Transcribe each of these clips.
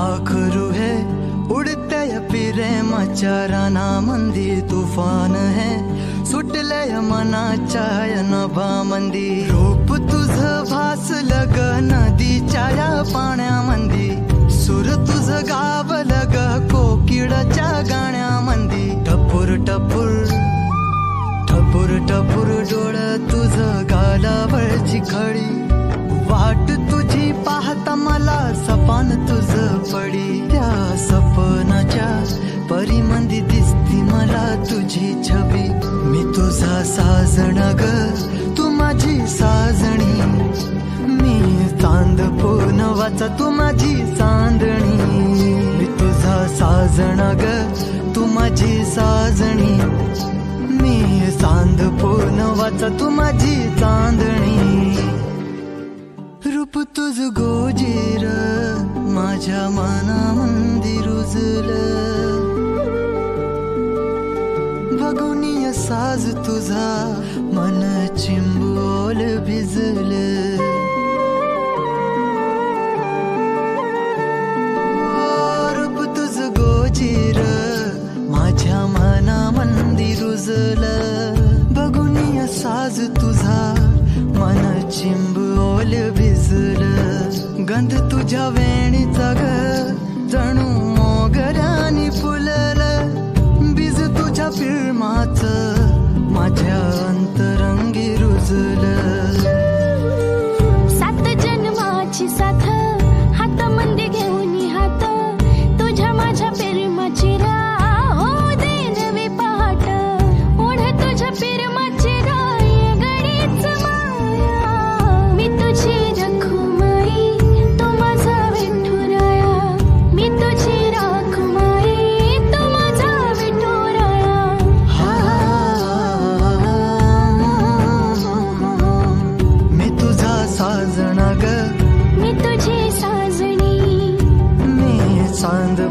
पाखरू है उड़ते पिरे मचाराना मंदी तुफान है। सुटलंय मना चाय नभा मंदी। रूप तुझ भास लग नदीच्या पाण्या मंदी। सुर तुझ गाव लग कोकिडच्या गाण्यामंदी टपूर टपूर टपूर टपूर डोळ तुझ गालावरची खळी वाट तु ग तू माझी साजणी. मी चांद वाचा तू माझी चांदणी. मी तुझा साजण ग तू माझी साजणी. मी चांद वाचा तू माझी चांदणी. रूप तुझ गोजीर माझ्या मनामंदी रुजल. बघुनी साज तुझा. मन चिंबोल भिजल. रूप तुझ गोजीर माझ्या मनामंदी रुजल. बघुनी साज तुझा. मन चिंबोल भिजल. गंध तुझ्या वेणीचा ग. जणू मोगरानी फुलं. माझ्या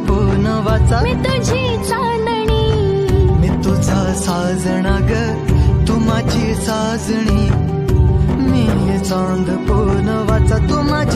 चांद वाचा. मी तुझी चांदणी. मी तुझा साजणा ग तू माझी साजणी. मी चांद वाचा तू माझी